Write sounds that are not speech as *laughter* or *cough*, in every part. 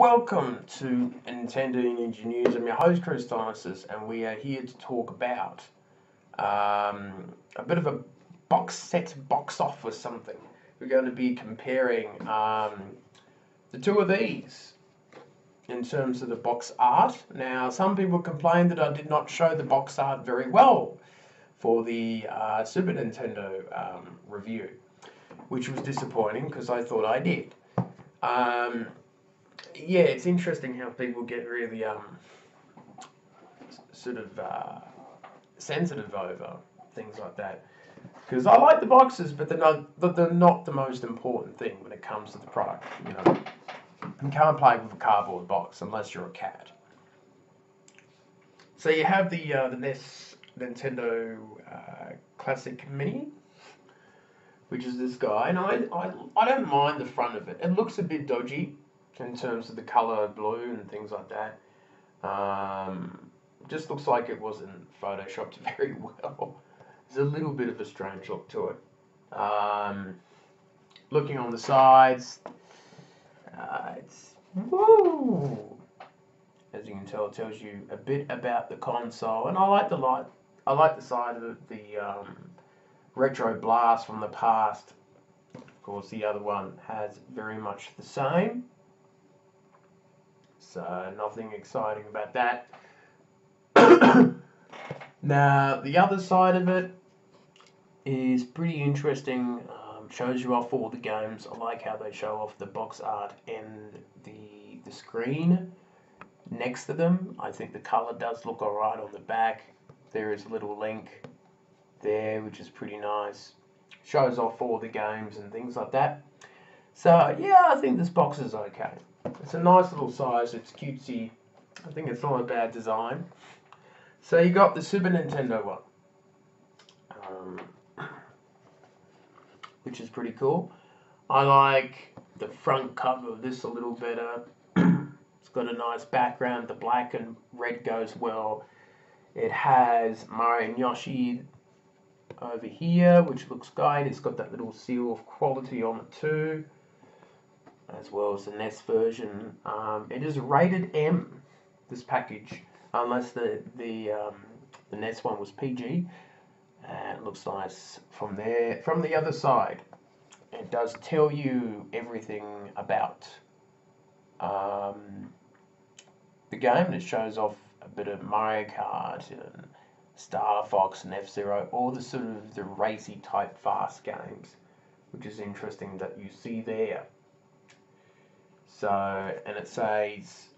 Welcome to Nintendo Ninja News. I'm your host Chris Dionysus, and we are here to talk about um, a bit of a box set box off or something. We're going to be comparing um, the two of these in terms of the box art. Now, some people complained that I did not show the box art very well for the uh, Super Nintendo um, review, which was disappointing because I thought I did. Um, yeah, it's interesting how people get really um, sort of uh, sensitive over things like that. Because I like the boxes, but they're not, but they're not the most important thing when it comes to the product. You know, you can't play with a cardboard box unless you're a cat. So you have the uh, the NES Nintendo uh, Classic Mini, which is this guy, and I, I I don't mind the front of it. It looks a bit dodgy in terms of the color blue and things like that. Um, just looks like it wasn't photoshopped *laughs* very well. There's a little bit of a strange look to it. Um, looking on the sides, uh, it's woo. As you can tell, it tells you a bit about the console, and I like the light. I like the side of the um, retro blast from the past. Of course, the other one has very much the same. So nothing exciting about that. *coughs* now the other side of it is pretty interesting. Um, shows you off all the games. I like how they show off the box art and the the screen next to them. I think the color does look alright on the back. There is a little link there, which is pretty nice. Shows off all the games and things like that. So yeah, I think this box is okay. It's a nice little size. It's cutesy. I think it's not a bad design. So you got the Super Nintendo one, um, *coughs* which is pretty cool. I like the front cover of this a little better. *coughs* it's got a nice background. The black and red goes well. It has Mario and Yoshi over here, which looks great. It's got that little seal of quality on it too as well as the NES version. Um, it is rated M, this package, unless the the um, the NES one was PG. And it looks nice from there. From the other side, it does tell you everything about um, the game. It shows off a bit of Mario Kart and Star Fox and F Zero, all the sort of the racy type fast games, which is interesting that you see there. So, and it says,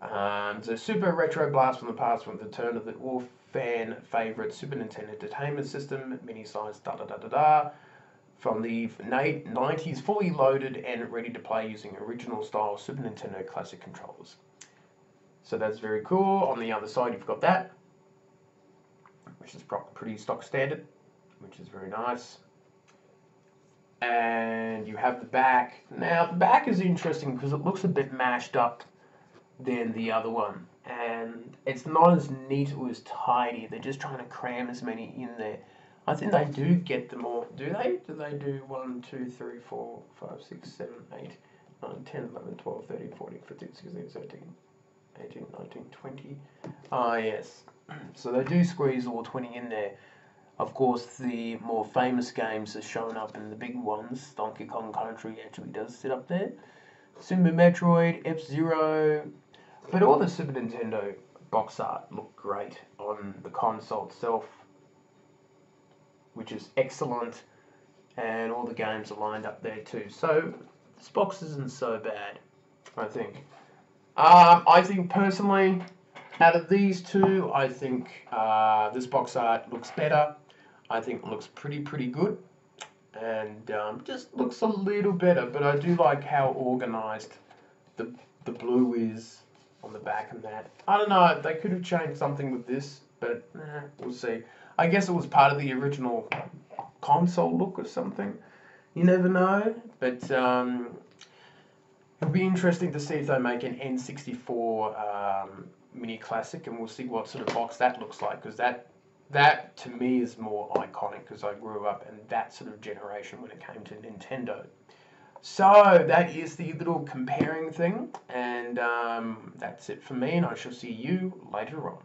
um, the Super Retro Blast from the past from the turn of the all fan favourite Super Nintendo Entertainment System, mini size, da da da da da. From the 90s, fully loaded and ready to play using original style Super Nintendo Classic controllers. So that's very cool. On the other side, you've got that, which is pretty stock standard, which is very nice and you have the back. Now the back is interesting because it looks a bit mashed up than the other one, and it's not as neat or as tidy. They're just trying to cram as many in there. I think they do get them all. Do they? Do they do 1, 2, 3, 4, 5, 6, 7, 8, 9, 10, 11, 12, 13, 14, 15, 16, 17, 18, 19, 20. Ah, yes. *clears throat* So they do squeeze all 20 in there. Of course, the more famous games are shown up in the big ones. Donkey Kong Country actually does sit up there. Super Metroid, F Zero, but all the Super Nintendo box art look great on the console itself, which is excellent, and all the games are lined up there too. So this box isn't so bad, I think. Um, I think personally, out of these two, I think uh, this box art looks better. I think looks pretty, pretty good. And um, just looks a little better, but I do like how organized the, the blue is on the back and that. I don't know, they could have changed something with this, but eh, we'll see. I guess it was part of the original console look or something. You never know, but um, it'll be interesting to see if they make an N64 um, mini classic, and we'll see what sort of box that looks like, because that that to me is more iconic because I grew up in that sort of generation when it came to Nintendo. So that is the little comparing thing, and um, that's it for me, and I shall see you later on.